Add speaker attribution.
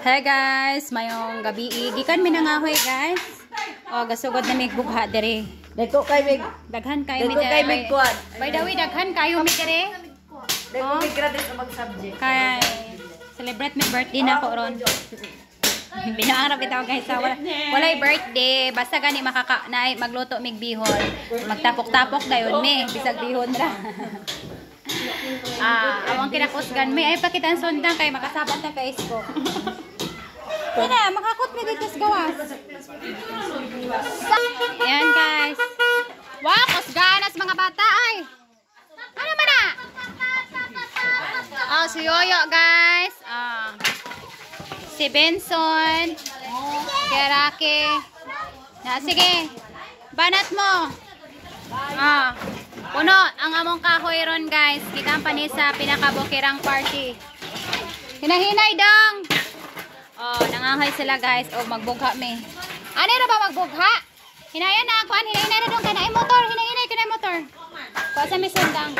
Speaker 1: Hey guys, mayong gabi. Gikan mi nangahoy guys. O gasugod na mig bugha dere.
Speaker 2: Dako kay mig
Speaker 1: Daghan kayo mi
Speaker 2: Dako kay
Speaker 1: dere.
Speaker 2: mig kuan.
Speaker 1: By the way, daghan kayo mi dere.
Speaker 2: Dako mig graduate sa mag subject.
Speaker 1: Kay celebrate my birthday na ko ron. Binaarap bitaw guys. ha. Wala, walay birthday. Basta gani makaka na magluto mig bihon. Magtapok-tapok dayon mi. Bisag bihon ra. ah, awang kinakusgan mi. Ay pakitan sundang kay makasabat na kay isko. Kina, makakot mi dito gawas. Ayan guys. Wow, kusganas mga bata ay. Ano man na? Oh, si Yoyo guys. Ah. Si Benson. Si Araki. Na, sige. Banat mo. Ah. Puno ang among kahoy ron guys. Kita pa ni sa pinakabukirang party. Hinahinay dong. Oh, nanganghal sila guys. Oh, magbugha me. Ano na ba magbugha? Hinayan na ako. Hinahinay na dong. Kanay motor. Hinahinay kanay motor. Kuha sa misundang.